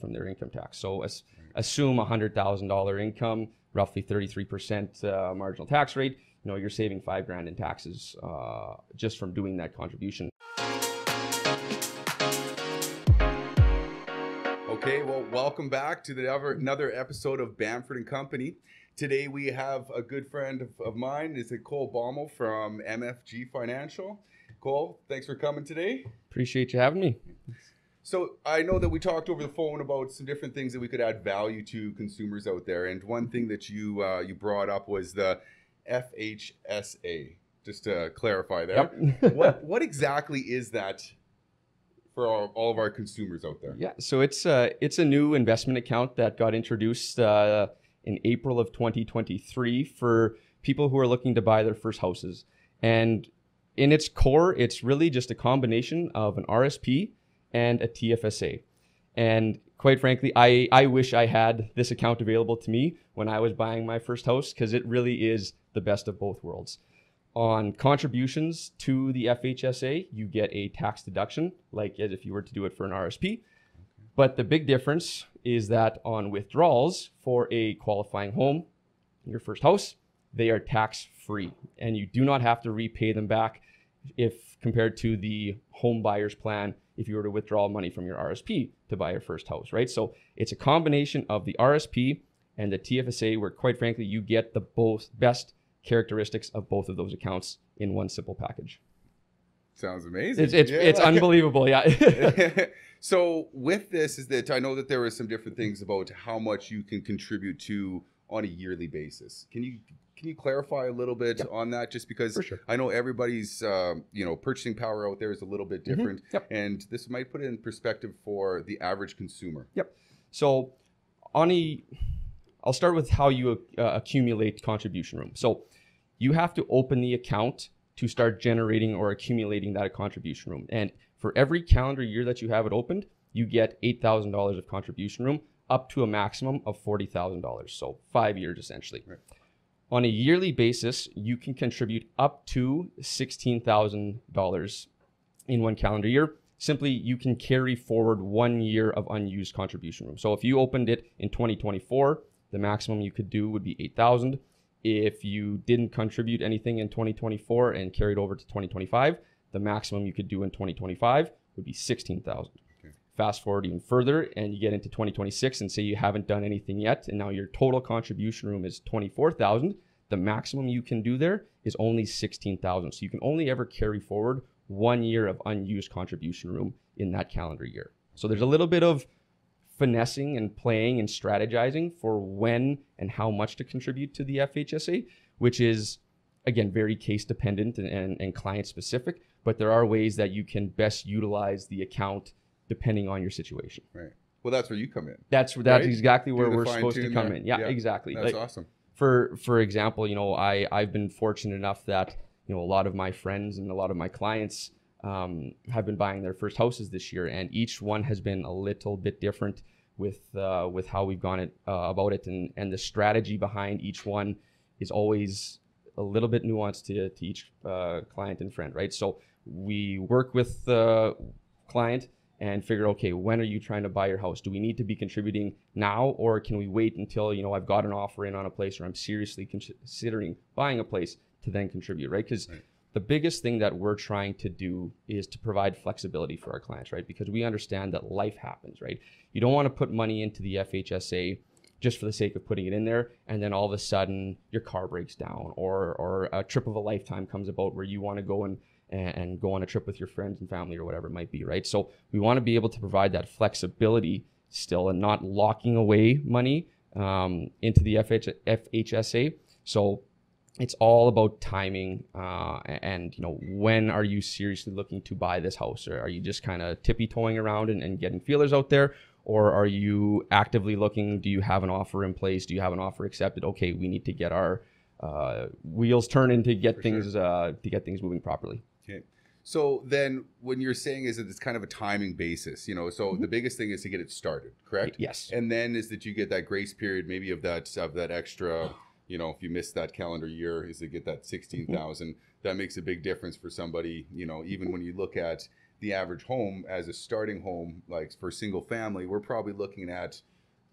from their income tax. So as, assume a hundred thousand dollar income, roughly thirty three percent uh, marginal tax rate. You know, you're saving five grand in taxes uh, just from doing that contribution. Okay, well, welcome back to the other, another episode of Bamford and Company. Today we have a good friend of, of mine. Is it Cole Bauml from MFG Financial? Cole, thanks for coming today. Appreciate you having me. So I know that we talked over the phone about some different things that we could add value to consumers out there, and one thing that you uh, you brought up was the FHSA. Just to clarify there, Yep. what what exactly is that for all, all of our consumers out there? Yeah, so it's uh, it's a new investment account that got introduced uh, in April of 2023 for people who are looking to buy their first houses. And in its core, it's really just a combination of an RSP and a TFSA. And quite frankly, I, I wish I had this account available to me when I was buying my first house because it really is the best of both worlds. On contributions to the FHSA, you get a tax deduction, like as if you were to do it for an RSP. But the big difference is that on withdrawals for a qualifying home, your first house, they are tax free and you do not have to repay them back if compared to the home buyer's plan if you were to withdraw money from your RSP to buy your first house, right? So it's a combination of the RSP and the TFSA where quite frankly you get the both best characteristics of both of those accounts in one simple package. Sounds amazing. It's it's, Yeah. it's unbelievable, yeah. so with this is that I know that there are some different things about how much you can contribute to on a yearly basis. Can you can you clarify a little bit on that? Just because sure. I know everybody's um, you know purchasing power out there is a little bit different, Mm-hmm. Yep. and this might put it in perspective for the average consumer. Yep. So, on a, I'll start with how you uh, accumulate contribution room. So, you have to open the account to start generating or accumulating that contribution room. And for every calendar year that you have it opened, you get eight thousand dollars of contribution room, up to a maximum of forty thousand dollars. So five years essentially. Right. On a yearly basis, you can contribute up to sixteen thousand dollars in one calendar year. Simply, you can carry forward one year of unused contribution room. So if you opened it in 2024, the maximum you could do would be 8,000. If you didn't contribute anything in 2024 and carried over to 2025, the maximum you could do in 2025 would be 16,000. Fast forward even further and you get into 2026 and say you haven't done anything yet and now your total contribution room is 24,000, the maximum you can do there is only 16,000. So you can only ever carry forward one year of unused contribution room in that calendar year. So there's a little bit of finessing and playing and strategizing for when and how much to contribute to the FHSA, which is again very case dependent and, and, and client specific. But there are ways that you can best utilize the account depending on your situation. Right. Well, that's where you come in. That's that's Right. exactly where we're supposed to come there. in. Yeah, Yeah, exactly. That's Like, awesome. for for example, you know, I I've been fortunate enough that you know a lot of my friends and a lot of my clients um, have been buying their first houses this year, and each one has been a little bit different with uh, with how we've gone it uh, about it, and and the strategy behind each one is always a little bit nuanced to, to each uh, client and friend, right? So we work with the client and figure, okay, when are you trying to buy your house? Do we need to be contributing now, or can we wait until you know I've got an offer in on a place, or I'm seriously considering buying a place to then contribute, right? Because Right. the biggest thing that we're trying to do is to provide flexibility for our clients, right? Because we understand that life happens, right? You don't want to put money into the FHSA just for the sake of putting it in there and then all of a sudden your car breaks down or or a trip of a lifetime comes about where you want to go and and and go on a trip with your friends and family or whatever it might be right? So we want to be able to provide that flexibility still and not locking away money um, into the FH, FHSA so it's all about timing uh, and you know when are you seriously looking to buy this house? Or are you just kind of tippy toeing around and, and getting feelers out there? Or are you actively looking? Do you have an offer in place? Do you have an offer accepted? Okay we need to get our uh, wheels turning to get For things uh, to get things moving properly Okay. So then, when you're saying is that it's kind of a timing basis, you know, so Mm-hmm. the biggest thing is to get it started, correct? yes And then is that you get that grace period, maybe of that of that extra, you know, if you miss that calendar year, is to get that 16,000. Mm-hmm. That makes a big difference for somebody, you know, even when you look at the average home as a starting home, like for single family, we're probably looking at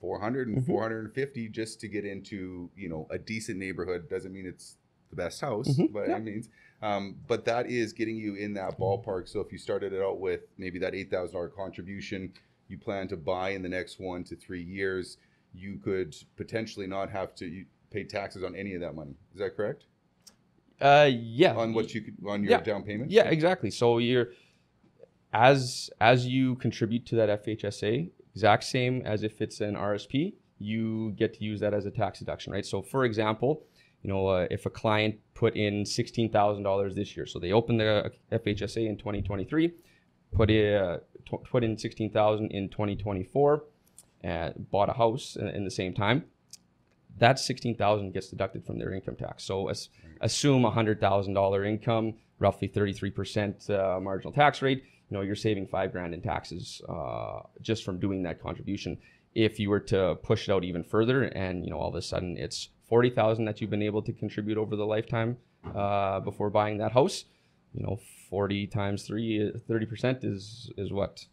400 and Mhm. 450 just to get into you know a decent neighborhood. Doesn't mean it's the best house, Mhm, by yeah. any means. Um, but that is getting you in that ballpark. So if you started it out with maybe that eight thousand dollar contribution, you plan to buy in the next one to three years, you could potentially not have to pay taxes on any of that money. Is that correct? Uh, yeah. On what you could on your Yeah. down payment? Yeah, exactly. So you're as as you contribute to that FHSA, exact same as if it's an RSP, you get to use that as a tax deduction, right? So for example, you know, uh, if a client put in sixteen thousand dollars this year, so they opened the FHSA in 2023, put in uh, tw- put in sixteen thousand in 2024, and bought a house in, in the same time. That sixteen thousand gets deducted from their income tax. So as, assume a hundred thousand dollar income, roughly thirty three percent uh, marginal tax rate. You know, you're saving five grand in taxes uh, just from doing that contribution. If you were to push it out even further, and you know, all of a sudden it's forty thousand that you've been able to contribute over the lifetime uh, before buying that house, you know, forty times three, 30 percent is is what,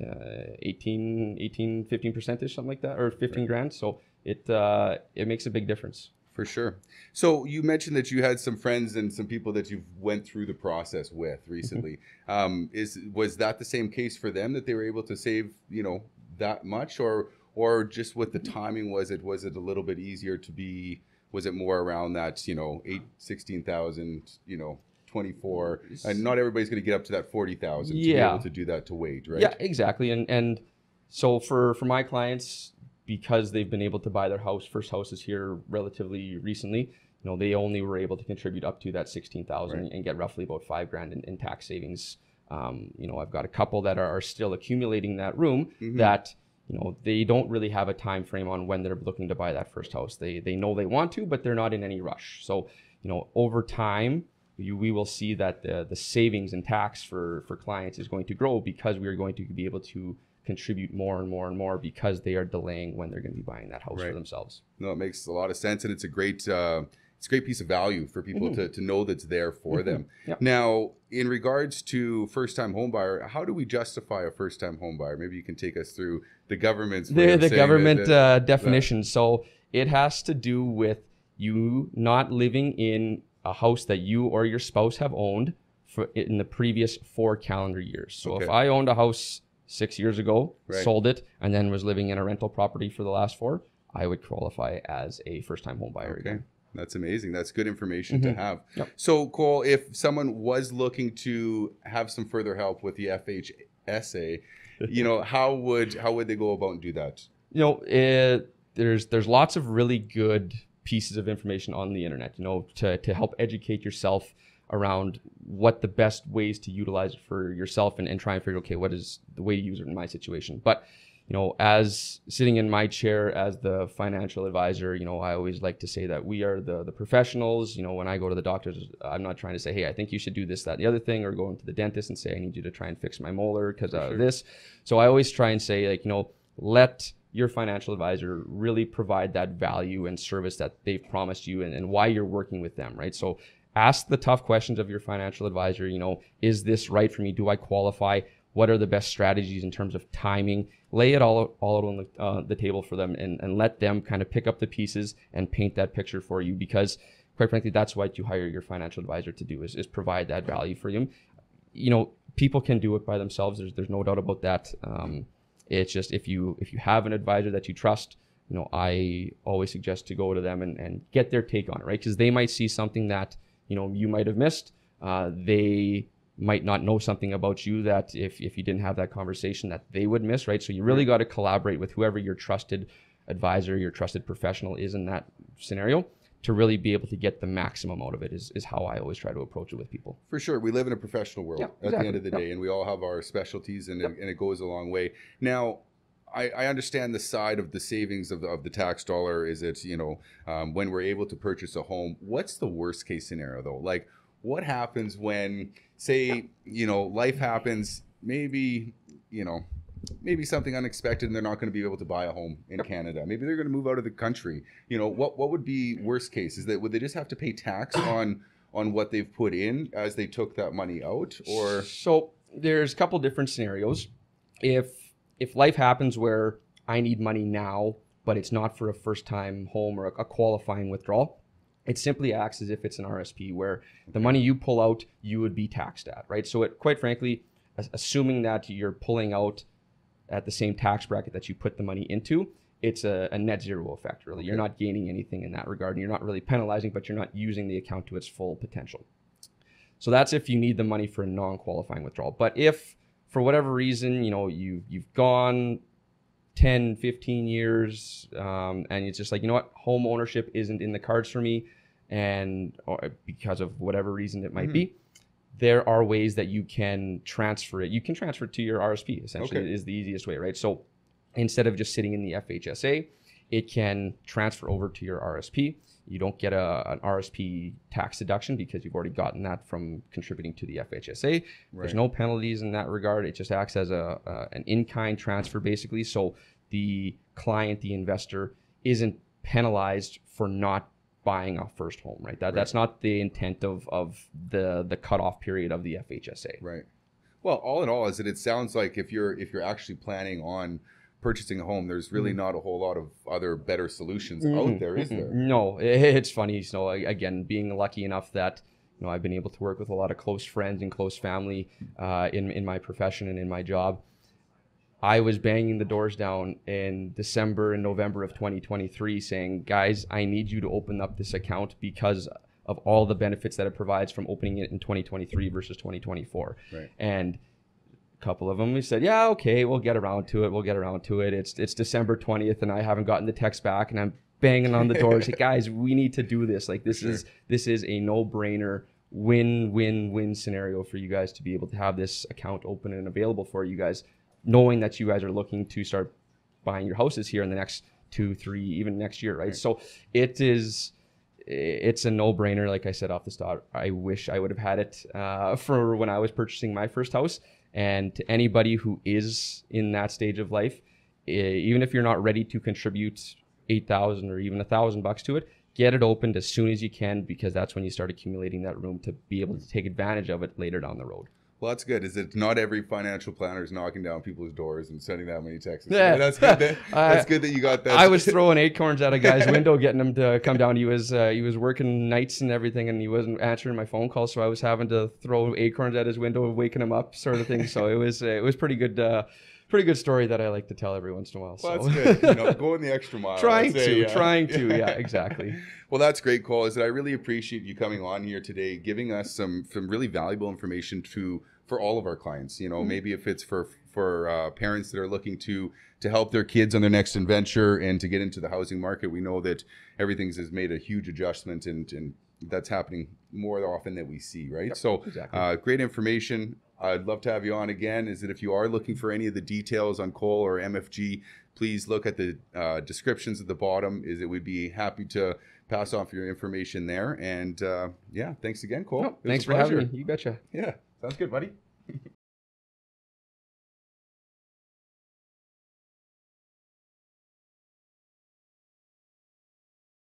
uh, 18, 18, 15 percent ish, something like that, or fifteen grand. So it uh, it makes a big difference. For sure. So you mentioned that you had some friends and some people that you've went through the process with recently. um, is was that the same case for them that they were able to save, you know, that much, or or just what the timing was it was it a little bit easier to be? Was it more around that you know eight sixteen thousand you know twenty four? And not everybody's going to get up to that forty thousand to be able to do that to wait, right? Yeah, exactly. And and so for for my clients, because they've been able to buy their house, first houses here relatively recently, you know, they only were able to contribute up to that sixteen thousand Right. and get roughly about five grand in, in tax savings. Um, you know, I've got a couple that are, still accumulating that room Mhm. that you know they don't really have a time frame on when they're looking to buy that first house. They they know they want to, but they're not in any rush. So you know, over time, you, we will see that the the savings and tax for for clients is going to grow because we are going to be able to contribute more and more and more because they are delaying when they're going to be buying that house Right. for themselves. No, it makes a lot of sense, and it's a great uh, it's a great piece of value for people Mhm. to, to know that's there for Mhm. them. Yep. Now, in regards to first time home buyer, how do we justify a first time home buyer? Maybe you can take us through the government's the, the government that, that- uh, definition. So it has to do with you not living in a house that you or your spouse have owned for in the previous four calendar years. So if I owned a house six years ago, Right. sold it, and then was living in a rental property for the last four, I would qualify as a first-time home buyer. Okay. again. That's amazing. That's good information to Mhm. have. Yep. So, Cole, if someone was looking to have some further help with the FHSA, you know, how would how would they go about and do that? you know, it, there's there's lots of really good pieces of information on the internet. You know, to to help educate yourself around what the best ways to utilize it for yourself and, and try and figure okay what is the way to use it in my situation but you know as sitting in my chair as the financial advisor you know i always like to say that we are the the professionals. You know when i go to the doctors i'm not trying to say hey i think you should do this that and the other thing or going to the dentist and say i need you to try and fix my molar because of sure. this. So i always try and say like you know let your financial advisor really provide that value and service that they've promised you and, and why you're working with them right? So ask the tough questions of your financial advisor you know is this right for me? Do i qualify? What are the best strategies in terms of timing lay it all, all out on the, uh, the table for them and, and let them kind of pick up the pieces and paint that picture for you because quite frankly that's what you hire your financial advisor to do is, is provide that value for you. You know people can do it by themselves. There's, there's no doubt about that. Um, it's just if you if you have an advisor that you trust you know i always suggest to go to them and, and get their take on it right? Because they might see something that you know you might have missed. Uh, they might not know something about you that if, if you didn't have that conversation that they would miss right so you really got to collaborate with whoever your trusted advisor your trusted professional is in that scenario to really be able to get the maximum out of it is, is how i always try to approach it with people For sure, we live in a professional world Yeah, at the end of the day, and we all have our specialties, and, it, and it goes a long way. Now, I, I understand the side of the savings of the, of the tax dollar is it you know um, when we're able to purchase a home. What's the worst case scenario though? Like, what happens when, say, you know, life happens? Maybe you know. Maybe something unexpected, and they're not going to be able to buy a home in Canada. Maybe they're going to move out of the country. You know, what what would be worst case? Is that would they just have to pay tax on on what they've put in as they took that money out or so there's a couple different scenarios. If if life happens where I need money now, but it's not for a first time home or a, a qualifying withdrawal, it simply acts as if it's an RSP where the money you pull out, you would be taxed at, right? So it quite frankly, assuming that you're pulling out at the same tax bracket that you put the money into, it's a, a net zero effect, really. You're not gaining anything in that regard. And you're not really penalizing, but you're not using the account to its full potential. So that's if you need the money for a non-qualifying withdrawal. But if for whatever reason, you know, you you've gone 10, 15 years, um, and it's just like, you know what, home ownership isn't in the cards for me, and or because of whatever reason it might Mhm. be, there are ways that you can transfer it. You can transfer it to your RSP, essentially, Okay. is the easiest way, right? So instead of just sitting in the FHSA, it can transfer over to your RSP. You don't get a, an RSP tax deduction because you've already gotten that from contributing to the FHSA. Right. There's no penalties in that regard. It just acts as a, a an in-kind transfer basically. So the client, the investor, isn't penalized for not buying a first home, right? That that's not the intent of of the the cutoff period of the FHSA. Right. Well, all in all, is that it sounds like if you're if you're actually planning on purchasing a home, there's really Mm. not a whole lot of other better solutions Mm-mm, out there, is there? No, it's funny. So again, being lucky enough that you know I've been able to work with a lot of close friends and close family uh, in in my profession and in my job. I was banging the doors down in December and November of 2023, saying, "Guys, I need you to open up this account because of all the benefits that it provides from opening it in 2023 versus 2024." Right. And a couple of them we said, "Yeah, okay, we'll get around to it. We'll get around to it." It's it's December 20th, and I haven't gotten the text back, and I'm banging on the doors. say, "Guys, we need to do this. Like this sure. is this is a no-brainer." Win, win, win scenario for you guys to be able to have this account open and available for you guys knowing that you guys are looking to start buying your houses here in the next two, three, even next year, right? Right. So it is, it's a no-brainer. Like I said off the start, I wish I would have had it uh, for when I was purchasing my first house. And to anybody who is in that stage of life, even if you're not ready to contribute eight thousand or even a thousand bucks to it, get it opened as soon as you can because that's when you start accumulating that room to be able to take advantage of it later down the road. Well, that's good. Is that not every financial planner is knocking down people's doors and sending that many texts? Yeah. that's good. That, I- that's good that you got that. I was throwing acorns at a guy's window, getting him to come down. He was uh, he was working nights and everything, and he wasn't answering my phone calls, so I was having to throw acorns at his window, waking him up, sort of thing. So it was uh, it was pretty good, uh, pretty good story that I like to tell every once in a while. Well, so. that's good. You know, going the extra mile. trying say, to, yeah. trying to, yeah, exactly. Well, that's great, Cole. Is that I really appreciate you coming on here today, giving us some some really valuable information to for all of our clients. You know, Mhm. maybe if it's for for uh, parents that are looking to to help their kids on their next adventure and to get into the housing market, we know that everything's has made a huge adjustment, and and that's happening more often than we see, right? So, exactly. uh, great information. I'd love to have you on again. Is that if you are looking for any of the details on Cole or MFG, please look at the uh, descriptions at the bottom. Is it we'd be happy to pass off your information there. And uh, yeah, thanks again, Cole. No, thanks for having me. You betcha. Yeah, sounds good, buddy.